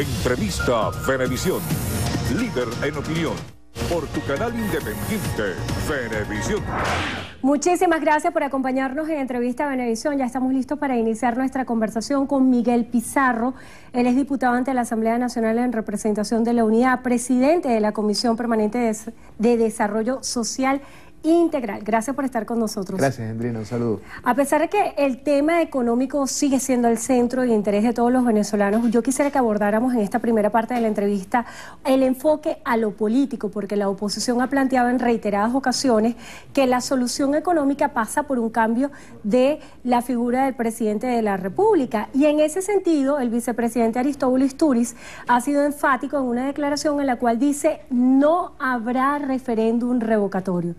Entrevista Venevisión. Líder en opinión. Por tu canal independiente, Venevisión. Muchísimas gracias por acompañarnos en Entrevista Venevisión. Ya estamos listos para iniciar nuestra conversación con Miguel Pizarro. Él es diputado ante la Asamblea Nacional en representación de la Unidad, presidente de la Comisión Permanente de Desarrollo Social integral. Gracias por estar con nosotros. Gracias, Andrina. Un saludo. A pesar de que el tema económico sigue siendo el centro de interés de todos los venezolanos, yo quisiera que abordáramos en esta primera parte de la entrevista el enfoque a lo político, porque la oposición ha planteado en reiteradas ocasiones que la solución económica pasa por un cambio de la figura del presidente de la República. Y en ese sentido, el vicepresidente Aristóbulo Isturiz ha sido enfático en una declaración en la cual dice no habrá referéndum revocatorio.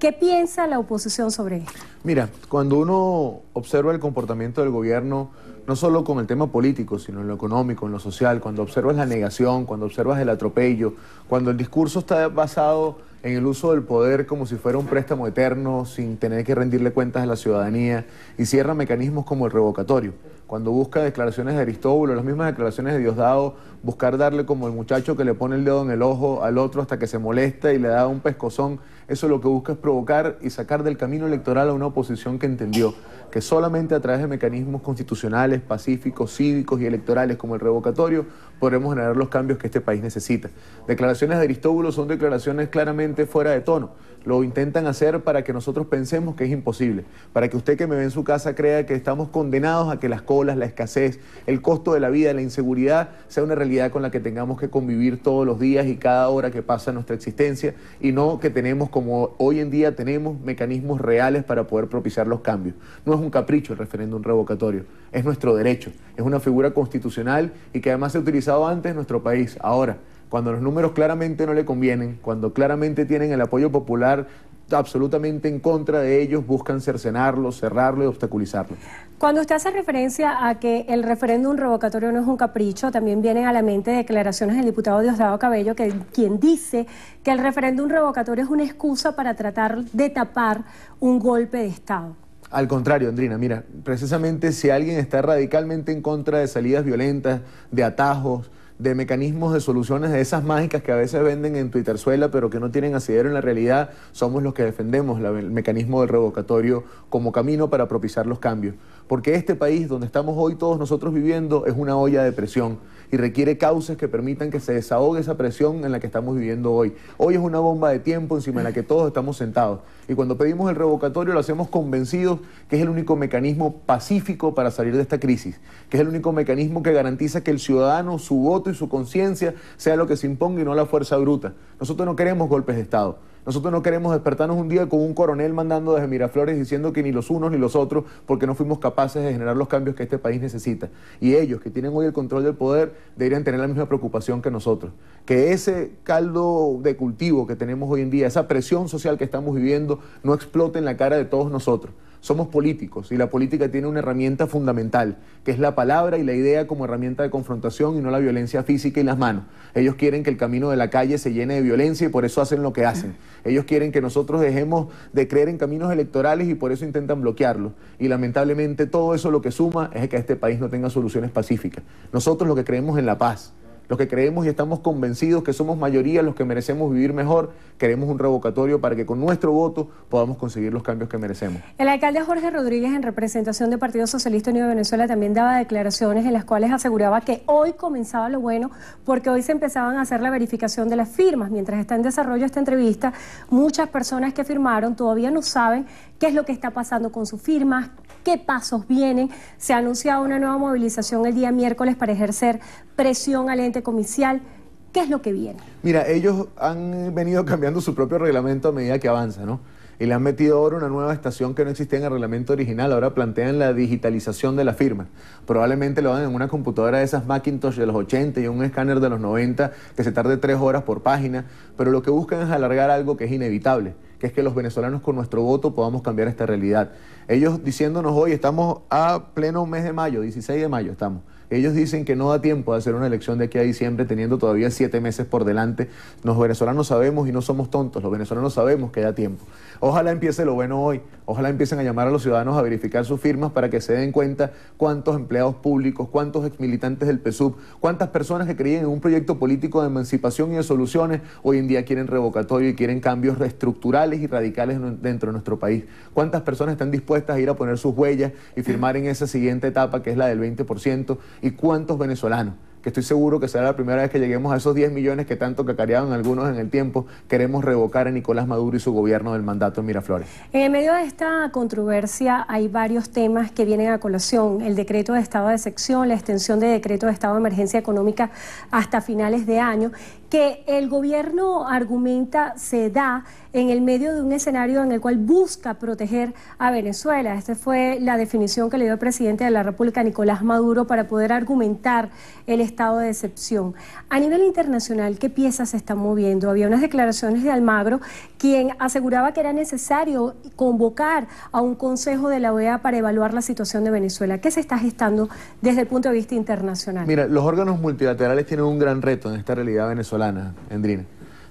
¿Qué piensa la oposición sobre esto? Mira, cuando uno observa el comportamiento del gobierno, no solo con el tema político, sino en lo económico, en lo social, cuando observas la negación, cuando observas el atropello, cuando el discurso está basado en el uso del poder como si fuera un préstamo eterno, sin tener que rendirle cuentas a la ciudadanía, y cierra mecanismos como el revocatorio. Cuando busca declaraciones de Aristóbulo, las mismas declaraciones de Diosdado, buscar darle como el muchacho que le pone el dedo en el ojo al otro hasta que se molesta y le da un pescozón, eso lo que busca es provocar y sacar del camino electoral a una oposición que entendió que solamente a través de mecanismos constitucionales, pacíficos, cívicos y electorales como el revocatorio podremos generar los cambios que este país necesita. Declaraciones de Aristóbulo son declaraciones claramente fuera de tono. Lo intentan hacer para que nosotros pensemos que es imposible, para que usted que me ve en su casa crea que estamos condenados a que las colas, la escasez, el costo de la vida, la inseguridad sea una realidad con la que tengamos que convivir todos los días y cada hora que pasa nuestra existencia y no que tenemos como hoy en día tenemos mecanismos reales para poder propiciar los cambios. No es un capricho el referéndum revocatorio, es nuestro derecho, es una figura constitucional y que además se ha utilizado antes en nuestro país. Ahora, cuando los números claramente no le convienen, cuando claramente tienen el apoyo popular absolutamente en contra de ellos, buscan cercenarlo, cerrarlo y obstaculizarlo. Cuando usted hace referencia a que el referéndum revocatorio no es un capricho, también vienen a la mente declaraciones del diputado Diosdado Cabello, que, quien dice que el referéndum revocatorio es una excusa para tratar de tapar un golpe de Estado. Al contrario, Andrina, mira, precisamente si alguien está radicalmente en contra de salidas violentas, de atajos, de mecanismos de soluciones de esas mágicas que a veces venden en Twitterzuela pero que no tienen asidero en la realidad, somos los que defendemos el mecanismo del revocatorio como camino para propiciar los cambios. Porque este país donde estamos hoy todos nosotros viviendo es una olla de presión y requiere causas que permitan que se desahogue esa presión en la que estamos viviendo hoy. Hoy es una bomba de tiempo encima de la que todos estamos sentados. Y cuando pedimos el revocatorio lo hacemos convencidos que es el único mecanismo pacífico para salir de esta crisis, que es el único mecanismo que garantiza que el ciudadano, su voto y su conciencia sea lo que se imponga y no la fuerza bruta. Nosotros no queremos golpes de Estado. Nosotros no queremos despertarnos un día con un coronel mandando desde Miraflores diciendo que ni los unos ni los otros, porque no fuimos capaces de generar los cambios que este país necesita. Y ellos, que tienen hoy el control del poder, deberían tener la misma preocupación que nosotros. Que ese caldo de cultivo que tenemos hoy en día, esa presión social que estamos viviendo, no explote en la cara de todos nosotros. Somos políticos y la política tiene una herramienta fundamental, que es la palabra y la idea como herramienta de confrontación y no la violencia física y las manos. Ellos quieren que el camino de la calle se llene de violencia y por eso hacen lo que hacen. Ellos quieren que nosotros dejemos de creer en caminos electorales y por eso intentan bloquearlos. Y lamentablemente todo eso lo que suma es que este país no tenga soluciones pacíficas. Nosotros lo que creemos en la paz los que creemos y estamos convencidos que somos mayoría los que merecemos vivir mejor, queremos un revocatorio para que con nuestro voto podamos conseguir los cambios que merecemos. El alcalde Jorge Rodríguez, en representación del Partido Socialista Unido de Venezuela, también daba declaraciones en las cuales aseguraba que hoy comenzaba lo bueno porque hoy se empezaban a hacer la verificación de las firmas. Mientras está en desarrollo esta entrevista, muchas personas que firmaron todavía no saben qué es lo que está pasando con sus firmas, qué pasos vienen. Se ha anunciado una nueva movilización el día miércoles para ejercer presión al ente comicial. ¿Qué es lo que viene? Mira, ellos han venido cambiando su propio reglamento a medida que avanza, ¿no? Y le han metido ahora una nueva estación que no existía en el reglamento original. Ahora plantean la digitalización de la firma. Probablemente lo hagan en una computadora de esas Macintosh de los 80 y un escáner de los 90 que se tarde tres horas por página. Pero lo que buscan es alargar algo que es inevitable que es que los venezolanos con nuestro voto podamos cambiar esta realidad. Ellos diciéndonos hoy, estamos a pleno mes de mayo, 16 de mayo estamos, Ellos dicen que no da tiempo de hacer una elección de aquí a diciembre teniendo todavía siete meses por delante. Los venezolanos sabemos y no somos tontos, los venezolanos sabemos que da tiempo. Ojalá empiece lo bueno hoy, ojalá empiecen a llamar a los ciudadanos a verificar sus firmas para que se den cuenta cuántos empleados públicos, cuántos exmilitantes del PSUV, cuántas personas que creían en un proyecto político de emancipación y de soluciones hoy en día quieren revocatorio y quieren cambios estructurales y radicales dentro de nuestro país. Cuántas personas están dispuestas a ir a poner sus huellas y firmar en esa siguiente etapa que es la del 20% y cuántos venezolanos que estoy seguro que será la primera vez que lleguemos a esos 10 millones que tanto cacareaban algunos en el tiempo, queremos revocar a Nicolás Maduro y su gobierno del mandato en Miraflores. En medio de esta controversia hay varios temas que vienen a colación. El decreto de estado de sección, la extensión de decreto de estado de emergencia económica hasta finales de año, que el gobierno argumenta se da en el medio de un escenario en el cual busca proteger a Venezuela. Esta fue la definición que le dio el presidente de la República, Nicolás Maduro, para poder argumentar el estado de excepción. A nivel internacional, ¿qué piezas se están moviendo? Había unas declaraciones de Almagro, quien aseguraba que era necesario convocar a un consejo de la OEA para evaluar la situación de Venezuela. ¿Qué se está gestando desde el punto de vista internacional? Mira, los órganos multilaterales tienen un gran reto en esta realidad venezolana, Endrina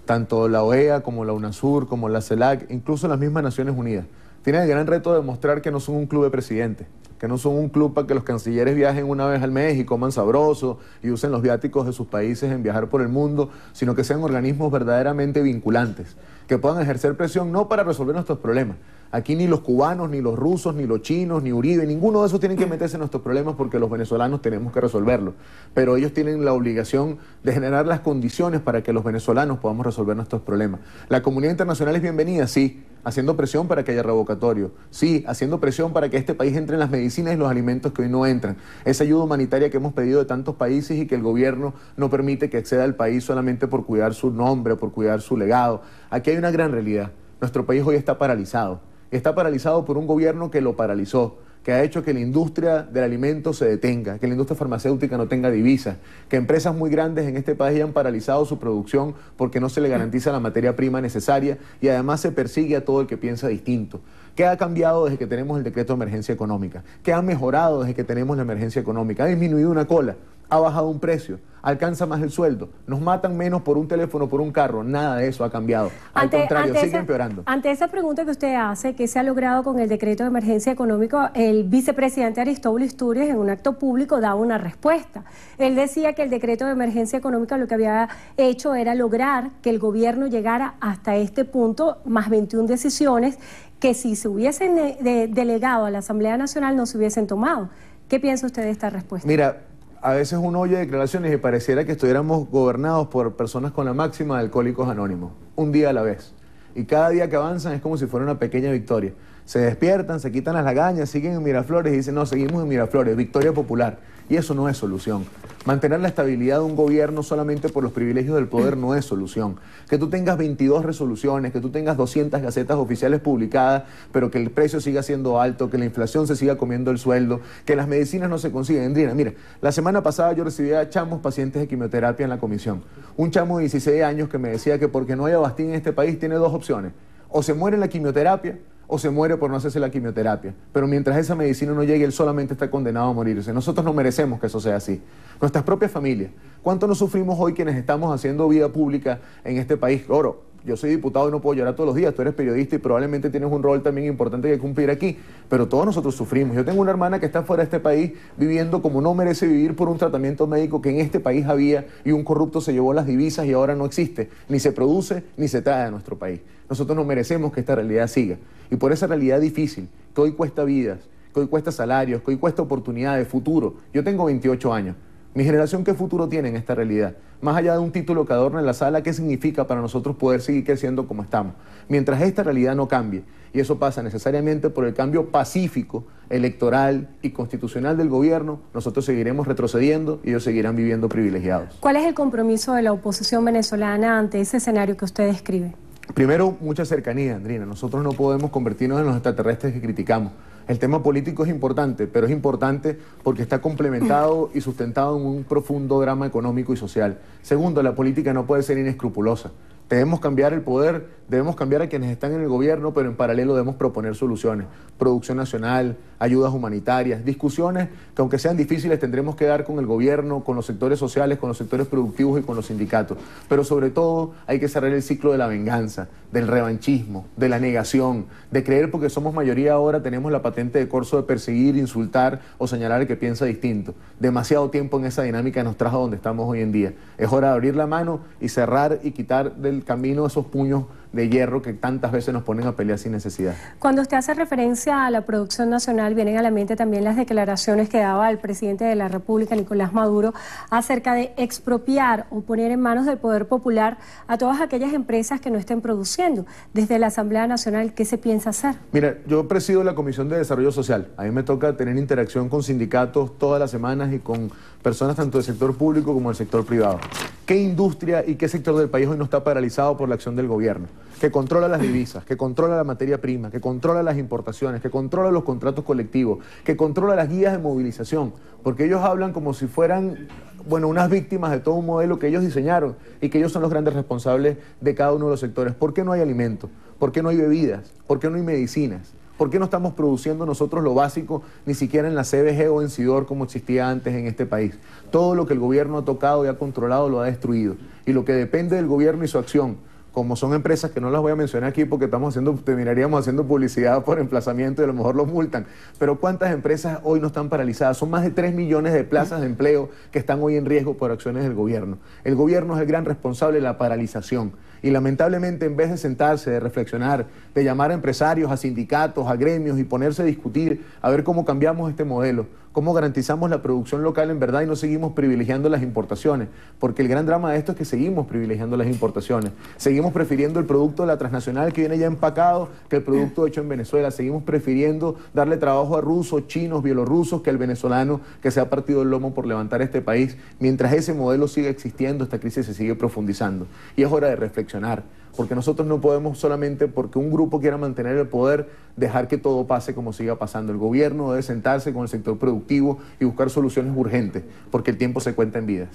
tanto la OEA como la UNASUR, como la CELAC, incluso las mismas Naciones Unidas. Tienen el gran reto de demostrar que no son un club de presidentes, que no son un club para que los cancilleres viajen una vez al mes y coman sabroso y usen los viáticos de sus países en viajar por el mundo, sino que sean organismos verdaderamente vinculantes, que puedan ejercer presión no para resolver nuestros problemas, Aquí ni los cubanos, ni los rusos, ni los chinos, ni Uribe, ninguno de esos tienen que meterse en nuestros problemas porque los venezolanos tenemos que resolverlos. Pero ellos tienen la obligación de generar las condiciones para que los venezolanos podamos resolver nuestros problemas. La comunidad internacional es bienvenida, sí, haciendo presión para que haya revocatorio, sí, haciendo presión para que este país entre en las medicinas y los alimentos que hoy no entran. Esa ayuda humanitaria que hemos pedido de tantos países y que el gobierno no permite que acceda al país solamente por cuidar su nombre, por cuidar su legado. Aquí hay una gran realidad. Nuestro país hoy está paralizado está paralizado por un gobierno que lo paralizó, que ha hecho que la industria del alimento se detenga, que la industria farmacéutica no tenga divisas, que empresas muy grandes en este país hayan paralizado su producción porque no se le garantiza la materia prima necesaria y además se persigue a todo el que piensa distinto. ¿Qué ha cambiado desde que tenemos el decreto de emergencia económica? ¿Qué ha mejorado desde que tenemos la emergencia económica? Ha disminuido una cola, ha bajado un precio, alcanza más el sueldo, nos matan menos por un teléfono, por un carro, nada de eso ha cambiado. Al contrario, sigue empeorando. Ante esa pregunta que usted hace, ¿qué se ha logrado con el decreto de emergencia económico? El vicepresidente Aristóbulo Isturias en un acto público daba una respuesta. Él decía que el decreto de emergencia económica lo que había hecho era lograr que el gobierno llegara hasta este punto, más 21 decisiones, que si se hubiesen eh, delegado a la Asamblea Nacional no se hubiesen tomado. ¿Qué piensa usted de esta respuesta? Mira, a veces uno oye declaraciones y pareciera que estuviéramos gobernados por personas con la máxima de alcohólicos anónimos, un día a la vez. Y cada día que avanzan es como si fuera una pequeña victoria. Se despiertan, se quitan las lagañas, siguen en Miraflores y dicen, no, seguimos en Miraflores, victoria popular. Y eso no es solución. Mantener la estabilidad de un gobierno solamente por los privilegios del poder no es solución. Que tú tengas 22 resoluciones, que tú tengas 200 gacetas oficiales publicadas, pero que el precio siga siendo alto, que la inflación se siga comiendo el sueldo, que las medicinas no se consiguen. Andrina, mira, la semana pasada yo recibía chamos pacientes de quimioterapia en la comisión. Un chamo de 16 años que me decía que porque no hay abastín en este país tiene dos opciones. O se muere en la quimioterapia o se muere por no hacerse la quimioterapia. Pero mientras esa medicina no llegue, él solamente está condenado a morirse. Nosotros no merecemos que eso sea así. Nuestras propias familias. ¿Cuánto nos sufrimos hoy quienes estamos haciendo vida pública en este país? Oro, yo soy diputado y no puedo llorar todos los días, tú eres periodista y probablemente tienes un rol también importante que cumplir aquí, pero todos nosotros sufrimos. Yo tengo una hermana que está fuera de este país viviendo como no merece vivir por un tratamiento médico que en este país había y un corrupto se llevó las divisas y ahora no existe, ni se produce ni se trae a nuestro país. Nosotros no merecemos que esta realidad siga. Y por esa realidad difícil, que hoy cuesta vidas, que hoy cuesta salarios, que hoy cuesta oportunidades, futuro. Yo tengo 28 años. Mi generación, ¿qué futuro tiene en esta realidad? Más allá de un título que adorna en la sala, ¿qué significa para nosotros poder seguir creciendo como estamos? Mientras esta realidad no cambie, y eso pasa necesariamente por el cambio pacífico, electoral y constitucional del gobierno, nosotros seguiremos retrocediendo y ellos seguirán viviendo privilegiados. ¿Cuál es el compromiso de la oposición venezolana ante ese escenario que usted describe? Primero, mucha cercanía, Andrina. Nosotros no podemos convertirnos en los extraterrestres que criticamos. El tema político es importante, pero es importante porque está complementado y sustentado en un profundo drama económico y social. Segundo, la política no puede ser inescrupulosa. Debemos cambiar el poder, debemos cambiar a quienes están en el gobierno, pero en paralelo debemos proponer soluciones. Producción nacional, ayudas humanitarias, discusiones que aunque sean difíciles tendremos que dar con el gobierno, con los sectores sociales, con los sectores productivos y con los sindicatos. Pero sobre todo hay que cerrar el ciclo de la venganza, del revanchismo, de la negación, de creer porque somos mayoría ahora tenemos la patente de corso de perseguir, insultar o señalar al que piensa distinto. Demasiado tiempo en esa dinámica nos trajo a donde estamos hoy en día. Es hora de abrir la mano y cerrar y quitar del camino esos puños de hierro que tantas veces nos ponen a pelear sin necesidad. Cuando usted hace referencia a la producción nacional, vienen a la mente también las declaraciones que daba el presidente de la República, Nicolás Maduro, acerca de expropiar o poner en manos del poder popular a todas aquellas empresas que no estén produciendo. Desde la Asamblea Nacional, ¿qué se piensa hacer? Mira, yo presido la Comisión de Desarrollo Social. A mí me toca tener interacción con sindicatos todas las semanas y con personas tanto del sector público como del sector privado. ¿Qué industria y qué sector del país hoy no está paralizado por la acción del gobierno? Que controla las divisas, que controla la materia prima, que controla las importaciones, que controla los contratos colectivos, que controla las guías de movilización, porque ellos hablan como si fueran, bueno, unas víctimas de todo un modelo que ellos diseñaron y que ellos son los grandes responsables de cada uno de los sectores. ¿Por qué no hay alimentos? ¿Por qué no hay bebidas? ¿Por qué no hay medicinas? ¿Por qué no estamos produciendo nosotros lo básico ni siquiera en la CBG o en SIDOR como existía antes en este país? Todo lo que el gobierno ha tocado y ha controlado lo ha destruido. Y lo que depende del gobierno y su acción, como son empresas que no las voy a mencionar aquí porque estamos haciendo, terminaríamos haciendo publicidad por emplazamiento y a lo mejor los multan, pero ¿cuántas empresas hoy no están paralizadas? Son más de 3 millones de plazas de empleo que están hoy en riesgo por acciones del gobierno. El gobierno es el gran responsable de la paralización. Y lamentablemente, en vez de sentarse, de reflexionar, de llamar a empresarios, a sindicatos, a gremios y ponerse a discutir, a ver cómo cambiamos este modelo, cómo garantizamos la producción local en verdad y no seguimos privilegiando las importaciones. Porque el gran drama de esto es que seguimos privilegiando las importaciones. Seguimos prefiriendo el producto de la transnacional que viene ya empacado que el producto hecho en Venezuela. Seguimos prefiriendo darle trabajo a rusos, chinos, bielorrusos que al venezolano que se ha partido el lomo por levantar este país. Mientras ese modelo sigue existiendo, esta crisis se sigue profundizando. Y es hora de reflexionar porque nosotros no podemos solamente porque un grupo quiera mantener el poder dejar que todo pase como siga pasando. El gobierno debe sentarse con el sector productivo y buscar soluciones urgentes, porque el tiempo se cuenta en vidas.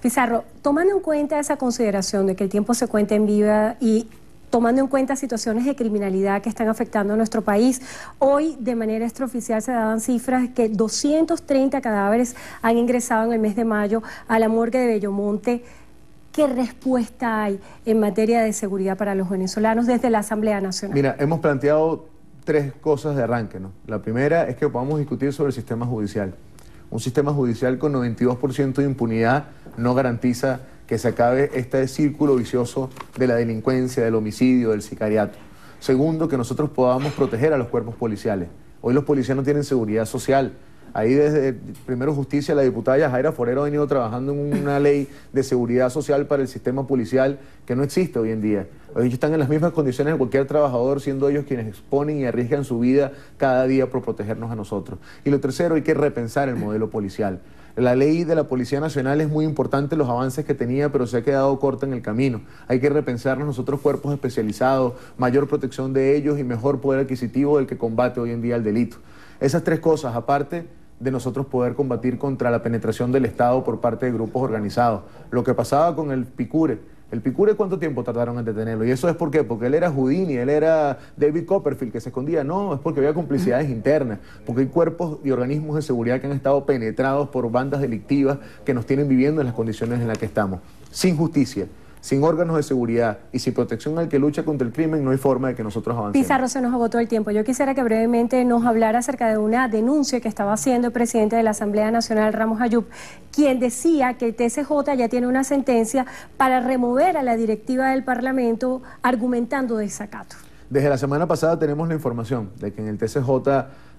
Pizarro, tomando en cuenta esa consideración de que el tiempo se cuenta en vida y tomando en cuenta situaciones de criminalidad que están afectando a nuestro país. Hoy, de manera extraoficial, se daban cifras que 230 cadáveres han ingresado en el mes de mayo a la morgue de Bellomonte. ¿Qué respuesta hay en materia de seguridad para los venezolanos desde la Asamblea Nacional? Mira, hemos planteado tres cosas de arranque. ¿no? La primera es que podamos discutir sobre el sistema judicial. Un sistema judicial con 92% de impunidad no garantiza que se acabe este círculo vicioso de la delincuencia, del homicidio, del sicariato. Segundo, que nosotros podamos proteger a los cuerpos policiales. Hoy los policías no tienen seguridad social. Ahí desde Primero Justicia, la diputada Yajaira Forero ha venido trabajando en una ley de seguridad social para el sistema policial que no existe hoy en día. Ellos están en las mismas condiciones de cualquier trabajador, siendo ellos quienes exponen y arriesgan su vida cada día por protegernos a nosotros. Y lo tercero, hay que repensar el modelo policial. La ley de la Policía Nacional es muy importante, los avances que tenía, pero se ha quedado corta en el camino. Hay que repensarnos nosotros cuerpos especializados, mayor protección de ellos y mejor poder adquisitivo del que combate hoy en día el delito. Esas tres cosas, aparte de nosotros poder combatir contra la penetración del Estado por parte de grupos organizados. Lo que pasaba con el Picure. ¿El Picure cuánto tiempo tardaron en detenerlo? ¿Y eso es por qué? Porque él era Houdini, él era David Copperfield que se escondía. No, es porque había complicidades internas, porque hay cuerpos y organismos de seguridad que han estado penetrados por bandas delictivas que nos tienen viviendo en las condiciones en las que estamos. Sin justicia sin órganos de seguridad y sin protección al que lucha contra el crimen, no hay forma de que nosotros avancemos. Pizarro, se nos agotó el tiempo. Yo quisiera que brevemente nos hablara acerca de una denuncia que estaba haciendo el presidente de la Asamblea Nacional, Ramos Ayub, quien decía que el TCJ ya tiene una sentencia para remover a la directiva del Parlamento argumentando desacato. Desde la semana pasada tenemos la información de que en el TCJ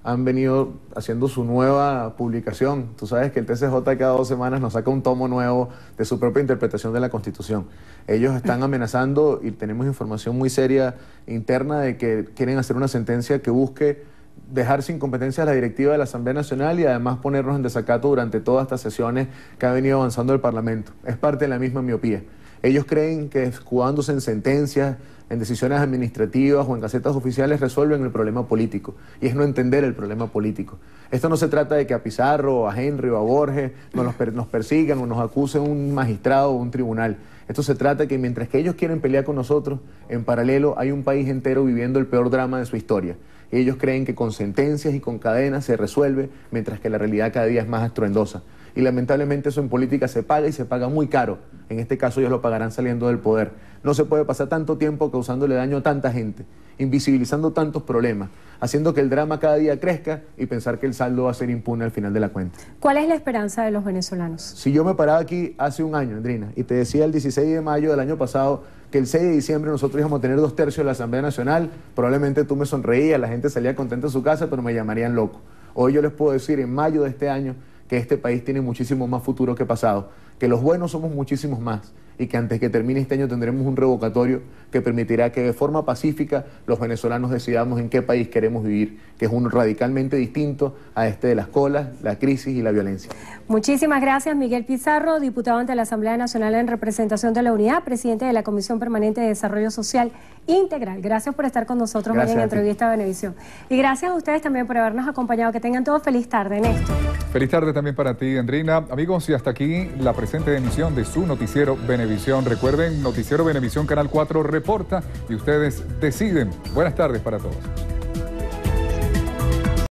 han venido haciendo su nueva publicación. Tú sabes que el TCJ cada dos semanas nos saca un tomo nuevo de su propia interpretación de la Constitución. Ellos están amenazando y tenemos información muy seria interna de que quieren hacer una sentencia que busque dejar sin competencia a la directiva de la Asamblea Nacional y además ponernos en desacato durante todas estas sesiones que ha venido avanzando el Parlamento. Es parte de la misma miopía. Ellos creen que escudándose en sentencias, en decisiones administrativas o en casetas oficiales resuelven el problema político. Y es no entender el problema político. Esto no se trata de que a Pizarro, a Henry o a Borges nos, nos persigan o nos acuse un magistrado o un tribunal. Esto se trata de que mientras que ellos quieren pelear con nosotros, en paralelo hay un país entero viviendo el peor drama de su historia. Y ellos creen que con sentencias y con cadenas se resuelve, mientras que la realidad cada día es más estruendosa. Y lamentablemente eso en política se paga y se paga muy caro. En este caso ellos lo pagarán saliendo del poder. No se puede pasar tanto tiempo causándole daño a tanta gente, invisibilizando tantos problemas, haciendo que el drama cada día crezca y pensar que el saldo va a ser impune al final de la cuenta. ¿Cuál es la esperanza de los venezolanos? Si yo me paraba aquí hace un año, Andrina, y te decía el 16 de mayo del año pasado que el 6 de diciembre nosotros íbamos a tener dos tercios de la Asamblea Nacional, probablemente tú me sonreías, la gente salía contenta a su casa, pero me llamarían loco. Hoy yo les puedo decir, en mayo de este año, que este país tiene muchísimo más futuro que pasado, que los buenos somos muchísimos más y que antes que termine este año tendremos un revocatorio que permitirá que de forma pacífica los venezolanos decidamos en qué país queremos vivir, que es uno radicalmente distinto a este de las colas, la crisis y la violencia. Muchísimas gracias, Miguel Pizarro, diputado ante la Asamblea Nacional en representación de la Unidad, presidente de la Comisión Permanente de Desarrollo Social Integral. Gracias por estar con nosotros hoy en Entrevista a Benevisión. Y gracias a ustedes también por habernos acompañado. Que tengan todos feliz tarde, Néstor. Feliz tarde también para ti, Andrina. Amigos, y hasta aquí la presente emisión de su noticiero Benevisión. Recuerden, Noticiero Benevisión Canal 4 reporta y ustedes deciden. Buenas tardes para todos.